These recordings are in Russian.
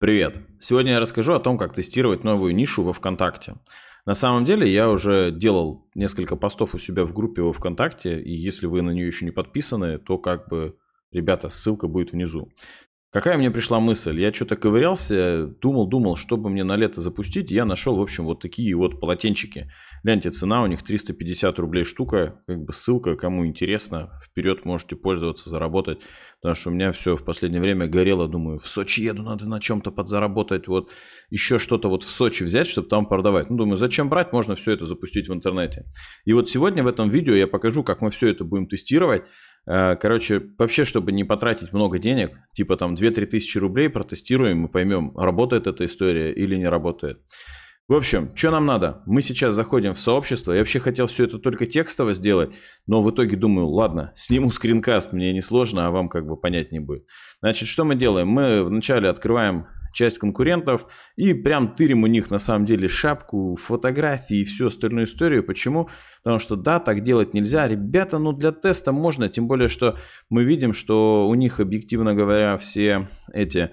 Привет! Сегодня я расскажу о том, как тестировать новую нишу во ВКонтакте. На самом деле я уже делал несколько постов у себя в группе во ВКонтакте, и если вы на нее еще не подписаны, то как бы, ребята, ссылка будет внизу. Какая мне пришла мысль? Я что-то ковырялся, думал, думал, чтобы мне на лето запустить. Я нашел, в общем, вот такие вот полотенчики. Гляньте, цена у них 350 рублей штука. Как бы ссылка, кому интересно, вперед можете пользоваться, заработать. Потому что у меня все в последнее время горело. Думаю, в Сочи еду, надо на чем-то подзаработать. Вот еще что-то вот в Сочи взять, чтобы там продавать. Ну, думаю, зачем брать? Можно все это запустить в интернете. И вот сегодня в этом видео я покажу, как мы все это будем тестировать. Э, короче, вообще, чтобы не потратить много денег, типа там 2-3 тысячи рублей протестируем и поймем, работает эта история или не работает. В общем, что нам надо? Мы сейчас заходим в сообщество. Я вообще хотел все это только текстово сделать, но в итоге думаю, ладно, сниму скринкаст, мне не сложно, а вам как бы понять не будет. Значит, что мы делаем? Мы вначале открываем часть конкурентов и прям тырим у них на самом деле шапку, фотографии и всю остальную историю. Почему? Потому что да, так делать нельзя. Ребята, ну для теста можно, тем более, что мы видим, что у них, объективно говоря, все эти...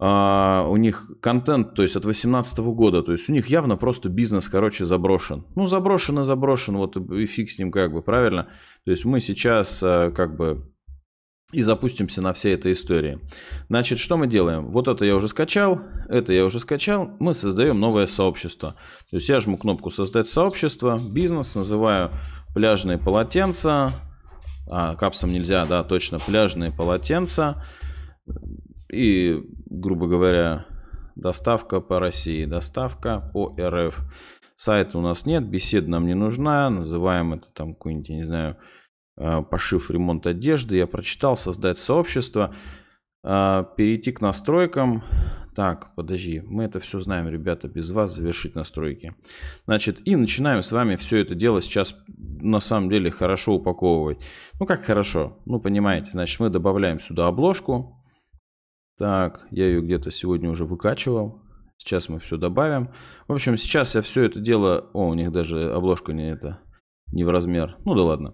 Uh, у них контент, то есть от 2018 года, то есть у них явно просто бизнес, короче, заброшен. Ну, заброшен и заброшен, вот и фиг с ним как бы, правильно? То есть мы сейчас uh, как бы и запустимся на всей этой истории. Значит, что мы делаем? Вот это я уже скачал, это я уже скачал. Мы создаем новое сообщество. То есть я жму кнопку «Создать сообщество», «Бизнес», называю «Пляжные полотенца». А, капсом нельзя, да, точно, «Пляжные полотенца». И, грубо говоря, доставка по России, доставка по РФ. Сайта у нас нет, беседа нам не нужна. Называем это там какой-нибудь, не знаю, пошив, ремонт одежды. Я прочитал, создать сообщество, э, перейти к настройкам. Так, подожди, мы это все знаем, ребята, без вас завершить настройки. Значит, и начинаем с вами все это дело сейчас на самом деле хорошо упаковывать. Ну, как хорошо? Ну, понимаете, значит, мы добавляем сюда обложку. Так, я ее где-то сегодня уже выкачивал. Сейчас мы все добавим. В общем, сейчас я все это дело... О, у них даже обложка не это не в размер. Ну да ладно.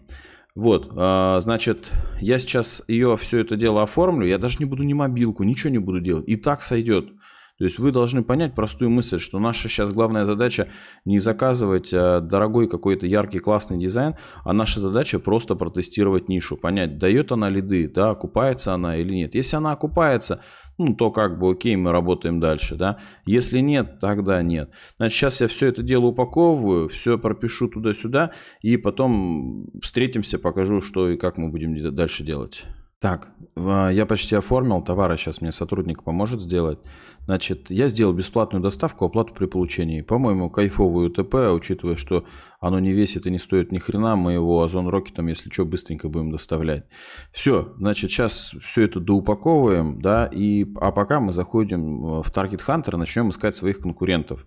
Вот, а, значит, я сейчас ее все это дело оформлю, я даже не буду ни мобилку, ничего не буду делать, и так сойдет. То есть вы должны понять простую мысль, что наша сейчас главная задача не заказывать а, дорогой какой-то яркий классный дизайн, а наша задача просто протестировать нишу, понять, дает она лиды, да, окупается она или нет. Если она окупается, ну, то как бы окей, мы работаем дальше, да. Если нет, тогда нет. Значит, сейчас я все это дело упаковываю, все пропишу туда-сюда, и потом встретимся, покажу, что и как мы будем дальше делать. Так, а, я почти оформил товары, сейчас мне сотрудник поможет сделать. Значит, я сделал бесплатную доставку, оплату при получении. По-моему, кайфовую УТП, учитывая, что оно не весит и не стоит ни хрена, мы его Озон Рокетом, если что, быстренько будем доставлять. Все, значит, сейчас все это доупаковываем, да, и, а пока мы заходим в Target Hunter начнем искать своих конкурентов.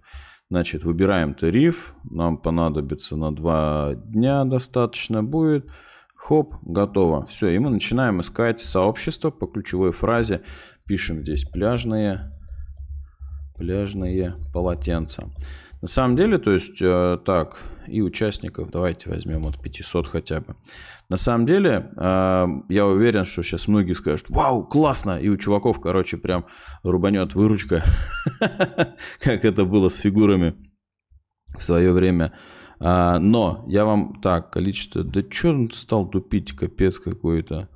Значит, выбираем тариф, нам понадобится на два дня достаточно будет. Хоп, готово. Все, и мы начинаем искать сообщество по ключевой фразе. Пишем здесь пляжные, пляжные полотенца. На самом деле, то есть, э, так, и участников, давайте возьмем от 500 хотя бы. На самом деле, э, я уверен, что сейчас многие скажут, вау, классно, и у чуваков, короче, прям рубанет выручка, как это было с фигурами в свое время. А, но я вам так, количество... Да что он стал тупить, капец какой-то.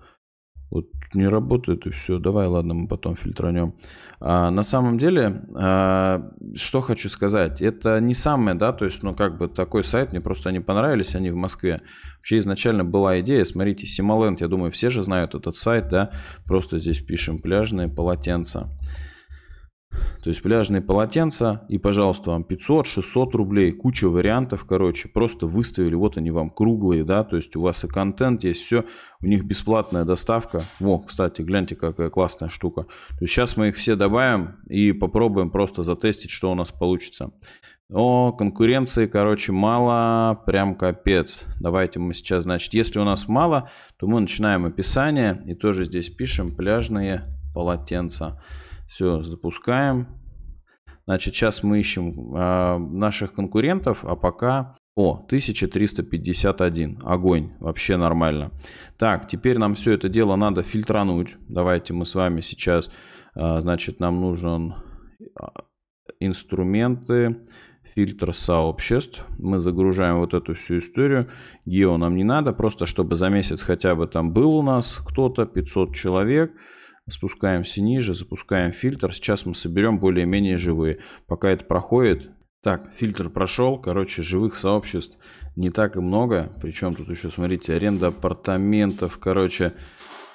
Вот не работает и все. Давай, ладно, мы потом фильтранем. А, на самом деле, а, что хочу сказать. Это не самое, да, то есть, ну, как бы такой сайт, мне просто они понравились, они в Москве. Вообще изначально была идея, смотрите, Симоленд, я думаю, все же знают этот сайт, да. Просто здесь пишем пляжные полотенца. То есть пляжные полотенца и, пожалуйста, вам 500-600 рублей, куча вариантов, короче, просто выставили, вот они вам круглые, да, то есть у вас и контент есть, все, у них бесплатная доставка. Во, кстати, гляньте, какая классная штука. То есть сейчас мы их все добавим и попробуем просто затестить, что у нас получится. О, конкуренции, короче, мало, прям капец. Давайте мы сейчас, значит, если у нас мало, то мы начинаем описание и тоже здесь пишем пляжные полотенца. Все, запускаем. Значит, сейчас мы ищем э, наших конкурентов, а пока... О, 1351. Огонь. Вообще нормально. Так, теперь нам все это дело надо фильтрануть. Давайте мы с вами сейчас А, значит, нам нужен а, инструменты, фильтр сообществ. Мы загружаем вот эту всю историю. Гео нам не надо, просто чтобы за месяц хотя бы там был у нас кто-то, 500 человек. Спускаемся ниже, запускаем фильтр. Сейчас мы соберем более-менее живые. Пока это проходит, так, фильтр прошел. Короче, живых сообществ не так и много. Причем тут еще, смотрите, аренда апартаментов. Короче,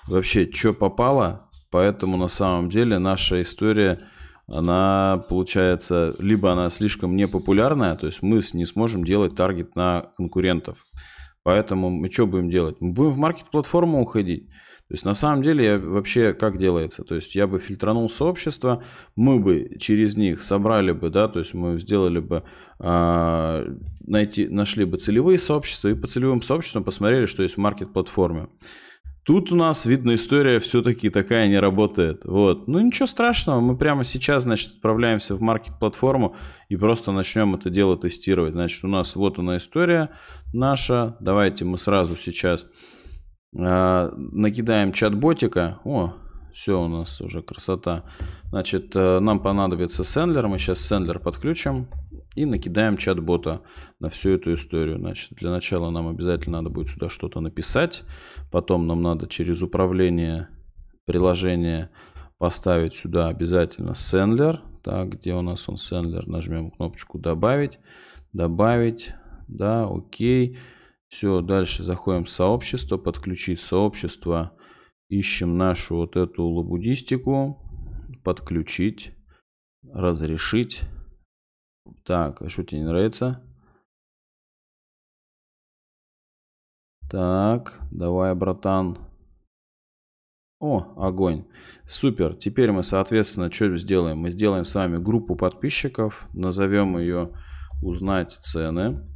вообще, что попало. Поэтому на самом деле наша история, она получается, либо она слишком непопулярная, то есть мы не сможем делать таргет на конкурентов. Поэтому мы что будем делать? Мы будем в маркет-платформу уходить. То есть на самом деле я вообще как делается? То есть я бы фильтранул сообщество, мы бы через них собрали бы, да, то есть мы сделали бы, э, найти, нашли бы целевые сообщества и по целевым сообществам посмотрели, что есть в маркет-платформе. Тут у нас, видно, история все-таки такая не работает. Вот. Ну ничего страшного, мы прямо сейчас, значит, отправляемся в маркет-платформу и просто начнем это дело тестировать. Значит, у нас вот она история наша. Давайте мы сразу сейчас а, накидаем чат-ботика. О, все у нас уже красота. Значит, э, нам понадобится сендлер. Мы сейчас сендлер подключим и накидаем чат-бота на всю эту историю. Значит, для начала нам обязательно надо будет сюда что-то написать. Потом нам надо через управление приложения поставить сюда обязательно сендлер. Так, где у нас он сендлер? Нажмем кнопочку добавить. Добавить. Да, окей. Все, дальше заходим в сообщество, подключить сообщество. Ищем нашу вот эту лабудистику. Подключить. Разрешить. Так, а что тебе не нравится? Так, давай, братан. О, огонь. Супер. Теперь мы, соответственно, что сделаем? Мы сделаем с вами группу подписчиков. Назовем ее «Узнать цены»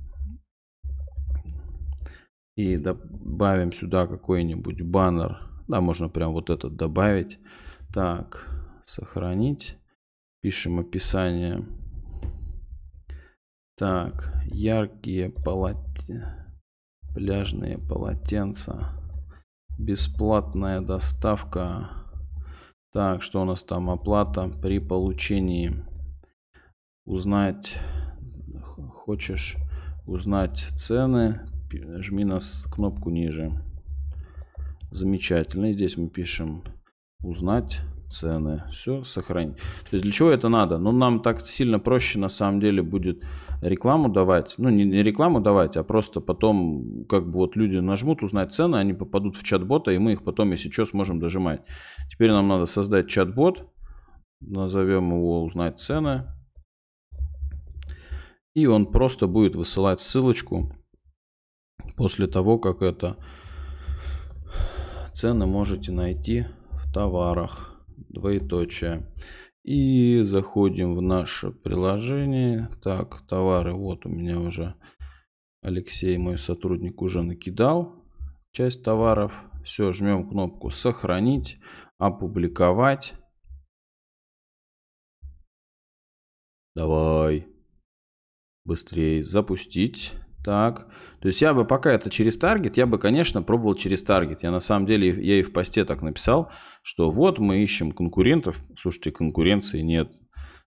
и добавим сюда какой-нибудь баннер. Да, можно прям вот этот добавить. Так, сохранить. Пишем описание. Так, яркие полотенца, пляжные полотенца, бесплатная доставка. Так, что у нас там? Оплата при получении. Узнать, хочешь узнать цены, жми на кнопку ниже. Замечательно. Здесь мы пишем узнать цены. Все, сохранить. То есть для чего это надо? Ну, нам так сильно проще на самом деле будет рекламу давать. Ну, не, не рекламу давать, а просто потом, как бы вот люди нажмут узнать цены, они попадут в чат-бота, и мы их потом, если что, сможем дожимать. Теперь нам надо создать чат-бот. Назовем его узнать цены. И он просто будет высылать ссылочку После того, как это цены можете найти в товарах, двоеточие. И заходим в наше приложение. Так, товары, вот у меня уже Алексей, мой сотрудник, уже накидал часть товаров. Все, жмем кнопку сохранить, опубликовать. Давай. Быстрее запустить. Так, то есть я бы пока это через таргет, я бы, конечно, пробовал через таргет. Я на самом деле, я и в посте так написал, что вот мы ищем конкурентов. Слушайте, конкуренции нет.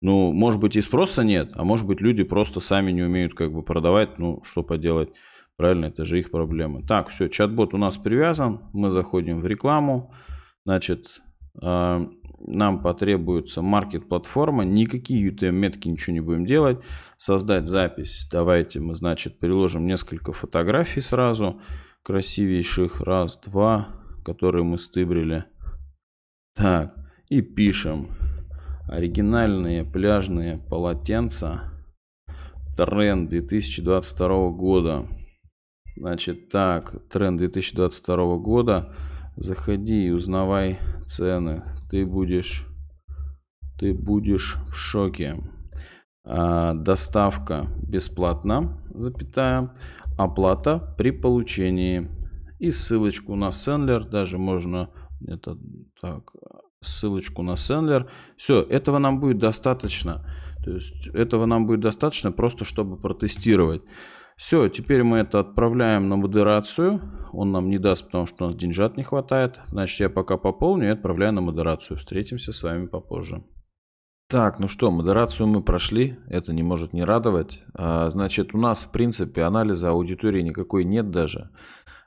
Ну, может быть и спроса нет, а может быть люди просто сами не умеют как бы продавать. Ну, что поделать. Правильно, это же их проблема. Так, все, чат-бот у нас привязан. Мы заходим в рекламу. Значит, э, нам потребуется маркет-платформа. Никакие UTM-метки ничего не будем делать создать запись. Давайте мы, значит, приложим несколько фотографий сразу. Красивейших. Раз, два, которые мы стыбрили. Так, и пишем. Оригинальные пляжные полотенца. Тренд 2022 года. Значит, так, тренд 2022 года. Заходи и узнавай цены. Ты будешь, ты будешь в шоке. А, доставка бесплатна, запятая, оплата при получении. И ссылочку на сендлер, даже можно это так, ссылочку на сендлер. Все, этого нам будет достаточно. То есть этого нам будет достаточно просто, чтобы протестировать. Все, теперь мы это отправляем на модерацию. Он нам не даст, потому что у нас деньжат не хватает. Значит, я пока пополню и отправляю на модерацию. Встретимся с вами попозже. Так, ну что, модерацию мы прошли. Это не может не радовать. А, значит, у нас, в принципе, анализа аудитории никакой нет даже.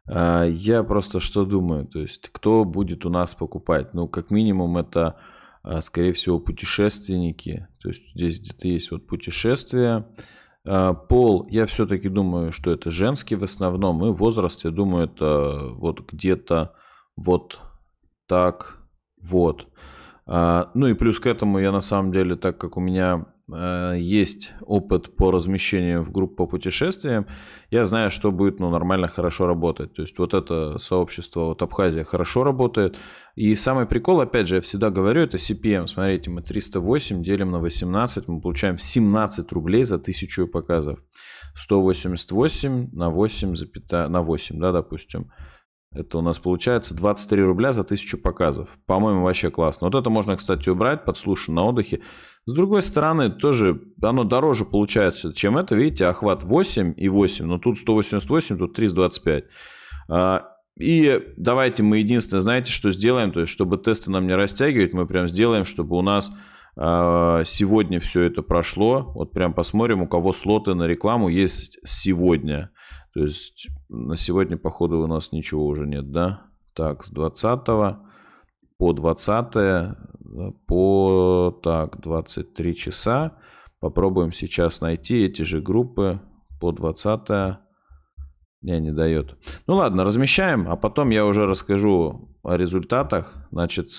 А, я просто что думаю, то есть, кто будет у нас покупать? Ну, как минимум, это, а, скорее всего, путешественники. То есть, здесь где-то есть вот путешествия. А, пол, я все-таки думаю, что это женский в основном, и возраст, я думаю, это вот где-то вот так вот. А, ну и плюс к этому я на самом деле, так как у меня Э, есть опыт по размещению в группу по путешествиям, я знаю, что будет ну, нормально, хорошо работать. То есть вот это сообщество, вот Абхазия хорошо работает. И самый прикол, опять же, я всегда говорю, это CPM. Смотрите, мы 308 делим на 18, мы получаем 17 рублей за 1000 показов. 188 на 8, на 8, да, допустим. Это у нас получается 23 рубля за 1000 показов. По-моему, вообще классно. Вот это можно, кстати, убрать, подслушать на отдыхе. С другой стороны, тоже оно дороже получается, чем это. Видите, охват 8 и 8, но тут 188, тут 325. А, и давайте мы единственное, знаете, что сделаем, то есть, чтобы тесты нам не растягивать, мы прям сделаем, чтобы у нас а, сегодня все это прошло. Вот прям посмотрим, у кого слоты на рекламу есть сегодня. То есть на сегодня, походу, у нас ничего уже нет, да? Так, с 20 по 20 по так, 23 часа. Попробуем сейчас найти эти же группы по 20 не, не дает. Ну ладно, размещаем, а потом я уже расскажу о результатах. Значит,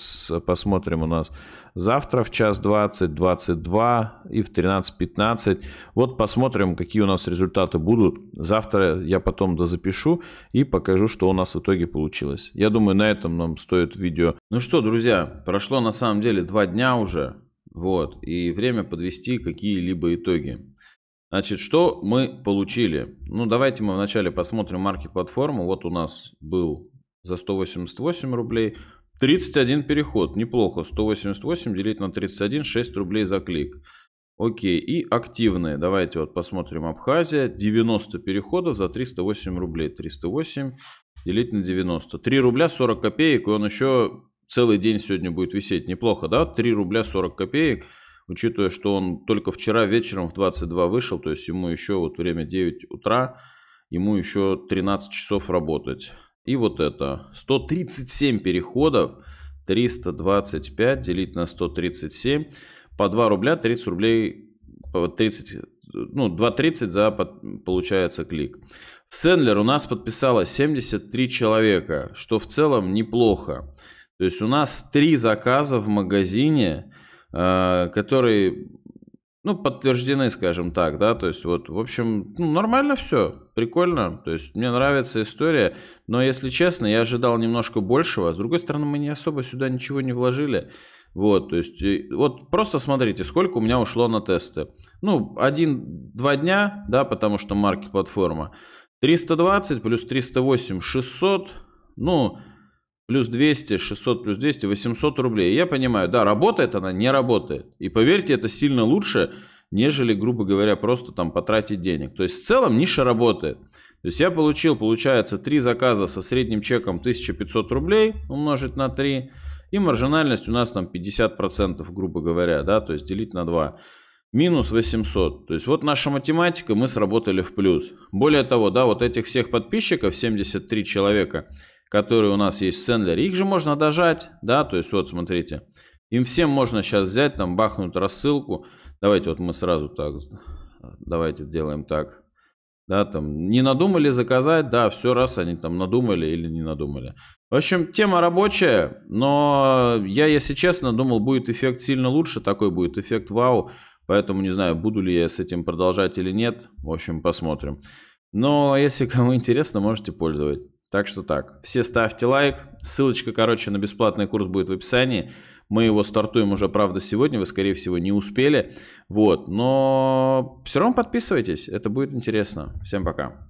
посмотрим у нас завтра в час 20, 22 и в 13.15. Вот посмотрим, какие у нас результаты будут. Завтра я потом дозапишу и покажу, что у нас в итоге получилось. Я думаю, на этом нам стоит видео. Ну что, друзья, прошло на самом деле два дня уже. Вот, и время подвести какие-либо итоги. Значит, что мы получили? Ну, давайте мы вначале посмотрим марки платформы. Вот у нас был за 188 рублей 31 переход. Неплохо. 188 делить на 31, 6 рублей за клик. Окей, и активные. Давайте вот посмотрим Абхазия. 90 переходов за 308 рублей. 308 делить на 90. 3 рубля 40 копеек, и он еще целый день сегодня будет висеть. Неплохо, да? 3 рубля 40 копеек учитывая, что он только вчера вечером в 22 вышел, то есть ему еще вот время 9 утра, ему еще 13 часов работать. И вот это, 137 переходов, 325 делить на 137, по 2 рубля 30 рублей, 30, ну 2.30 за получается клик. В Сендлер у нас подписалось 73 человека, что в целом неплохо. То есть у нас 3 заказа в магазине, которые, ну, подтверждены, скажем так, да, то есть вот, в общем, ну, нормально все, прикольно, то есть мне нравится история, но, если честно, я ожидал немножко большего, с другой стороны, мы не особо сюда ничего не вложили, вот, то есть, вот просто смотрите, сколько у меня ушло на тесты. Ну, один-два дня, да, потому что маркет платформа. 320 плюс 308, 600, ну, плюс 200, 600 плюс 200, 800 рублей. Я понимаю, да, работает она, не работает. И поверьте, это сильно лучше, нежели, грубо говоря, просто там потратить денег. То есть в целом ниша работает. То есть я получил, получается, 3 заказа со средним чеком 1500 рублей умножить на 3. И маржинальность у нас там 50%, грубо говоря, да, то есть делить на 2. Минус 800. То есть вот наша математика, мы сработали в плюс. Более того, да, вот этих всех подписчиков, 73 человека, которые у нас есть в Сендлере, их же можно дожать, да, то есть вот смотрите, им всем можно сейчас взять, там бахнуть рассылку, давайте вот мы сразу так, давайте делаем так, да, там не надумали заказать, да, все раз они там надумали или не надумали. В общем, тема рабочая, но я, если честно, думал, будет эффект сильно лучше, такой будет эффект вау, поэтому не знаю, буду ли я с этим продолжать или нет, в общем, посмотрим. Но если кому интересно, можете пользовать. Так что так, все ставьте лайк. Ссылочка, короче, на бесплатный курс будет в описании. Мы его стартуем уже, правда, сегодня. Вы, скорее всего, не успели. Вот, но все равно подписывайтесь. Это будет интересно. Всем пока.